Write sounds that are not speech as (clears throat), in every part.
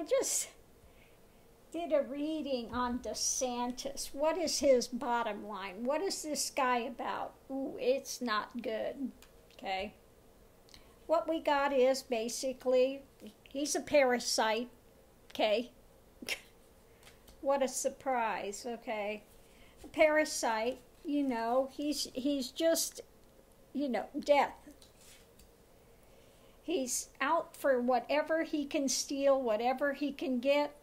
I just did a reading on DeSantis. What is his bottom line? What is this guy about? Ooh, it's not good. Okay. What we got is basically he's a parasite. Okay. (laughs) what a surprise. Okay. A parasite, you know, he's he's just you know, death. He's out for whatever he can steal, whatever he can get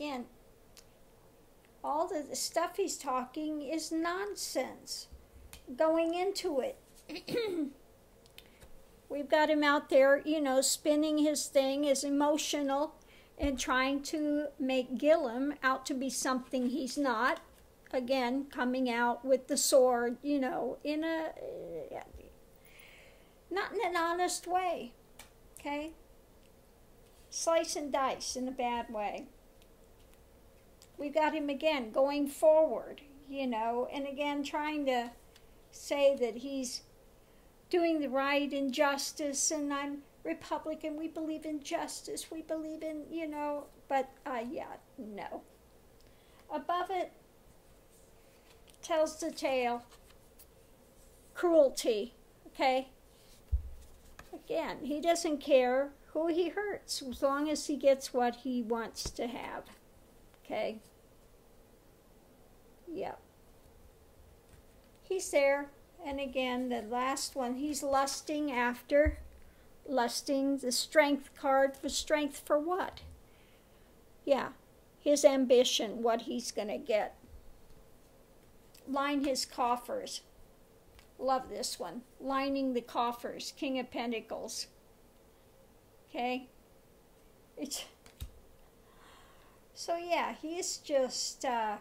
again, all the stuff he's talking is nonsense. Going into it, (clears throat) we've got him out there, you know, spinning his thing, is emotional, and trying to make Gillum out to be something he's not. Again, coming out with the sword, you know, in a not in an honest way. Okay? Slice and dice in a bad way we've got him again going forward, you know, and again trying to say that he's doing the right and justice, and I'm Republican. We believe in justice. We believe in, you know, but uh, yeah, no. Above it tells the tale cruelty, okay? Again, he doesn't care who he hurts as long as he gets what he wants to have, okay? Yep. He's there. And again, the last one, he's lusting after, lusting the strength card for strength for what? Yeah, his ambition, what he's going to get. Line his coffers. Love this one. Lining the coffers, King of Pentacles. Okay? It's. So, yeah, he's just. Uh,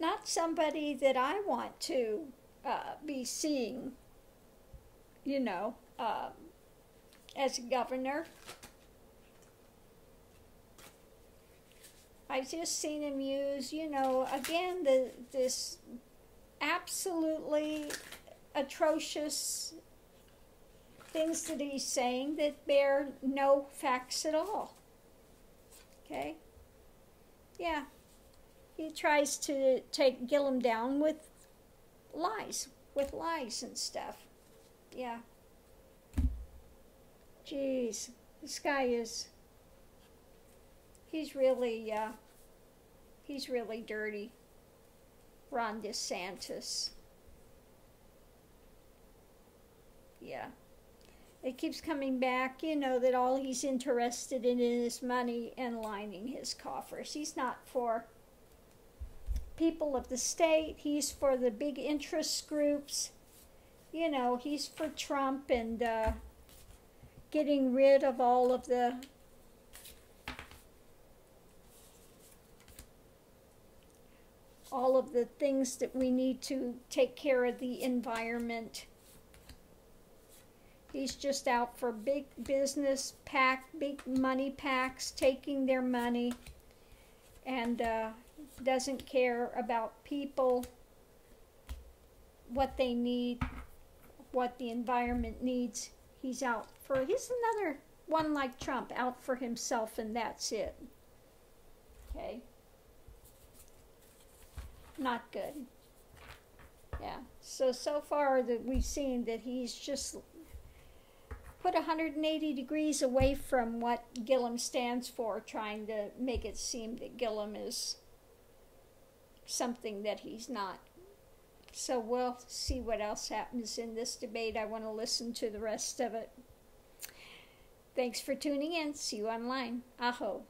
not somebody that I want to uh, be seeing, you know, um, as a governor. I've just seen him use, you know, again, the, this absolutely atrocious things that he's saying that bear no facts at all. Okay? Yeah he tries to take Gillum down with lies, with lies and stuff. Yeah. Jeez, this guy is. He's really, uh, he's really dirty. Ron DeSantis. Yeah. It keeps coming back, you know, that all he's interested in is money and lining his coffers. He's not for people of the state, he's for the big interest groups. You know, he's for Trump and uh, getting rid of all of the all of the things that we need to take care of the environment. He's just out for big business pack, big money packs, taking their money, and uh, doesn't care about people, what they need, what the environment needs. He's out for, he's another one like Trump, out for himself, and that's it. Okay? Not good. Yeah. So, so far that we've seen that he's just put 180 degrees away from what Gillum stands for, trying to make it seem that Gillum is something that he's not. So we'll see what else happens in this debate. I want to listen to the rest of it. Thanks for tuning in. See you online. Aho.